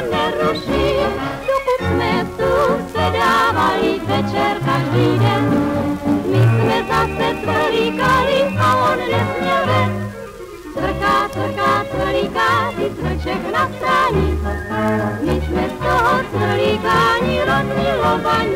nikdo neruší. Dokud jsme tu sedávali večer každý den, my jsme zase cvrlíkali a on nesměl ven. Cvrká, cvrká, cvrlíká, ty cvrček na straní, my jsme z toho cvrlíkání rozmilovani.